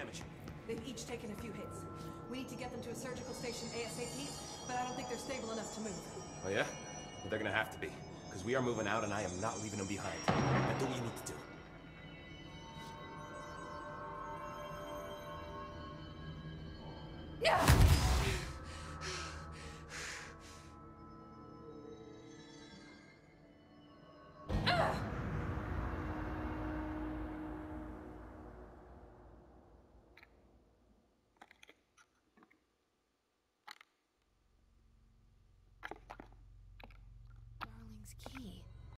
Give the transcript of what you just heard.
damage? They've each taken a few hits. We need to get them to a surgical station ASAP, but I don't think they're stable enough to move. Oh yeah? Well, they're gonna have to be, because we are moving out and I am not leaving them behind. Now do what you need to do. No!